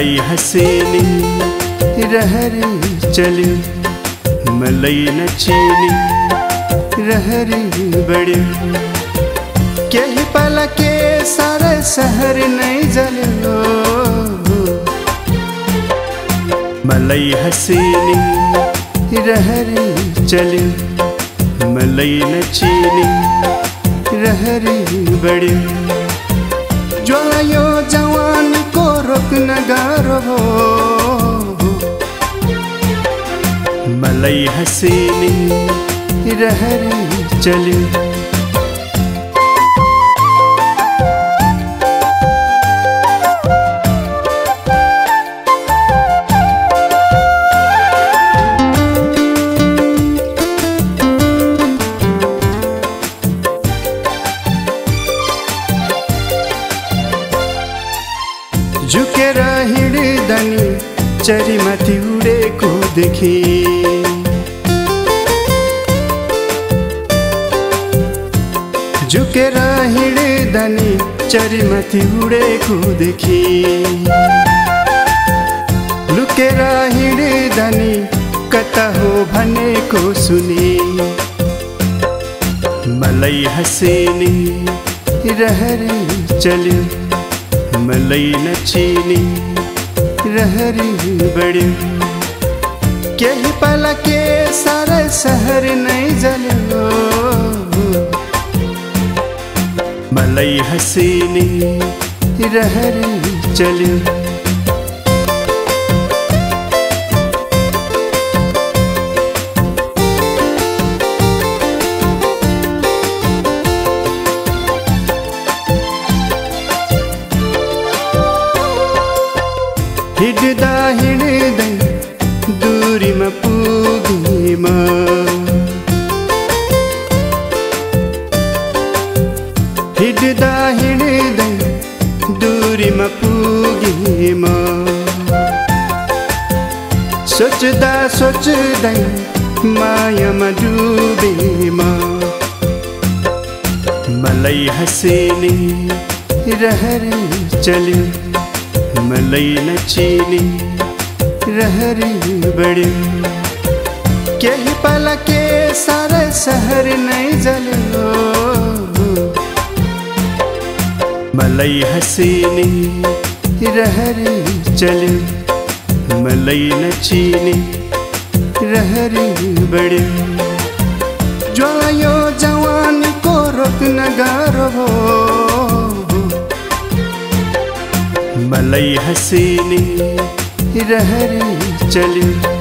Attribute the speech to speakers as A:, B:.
A: मलई हसीनी रहर चली। मलई न चीनी रहर बड़ी। के ही पल के सारे शहर नहीं जलो। मलई हसीनी रहर चली। मलई न चीनी रहर बड़ी। ज्वायो जवानी लई हसीनी रह चले। झुके रहिणी दनी चरी मथि उड़े को देखी। झुकेर हिँड्दनी चरीमाथि उडेको देखे। लुकेर हिँड्दनी कता हो भनेको सुने। मलाई हँसेनी रहरी चल्यो। मलाई नचिनी रहरी बढ्यो। केही पल के सारा सहर नै जल्यो। मलाई हँसेनी रहरी चल्यो। हिँड्दा हिँड्दै दुरीमा पुगेमा। हिँड्दा हिँड्दै दुरीमा पुगेमा सोच्दा सोच्दै मायामा डुबेमा मलाई हँसेनी रहरी चल्यो मलाई नचिनी रहरी बढ्यो केही पल के सारा सहर नै जल्यो मलाई हँसेनी, रहरी चल्यो मलाई नचिनी रहरी बढ्यो ज्वायो जवानीको रोक्न गाह्रो हो मलाई हँसेनी, रहरी चल्यो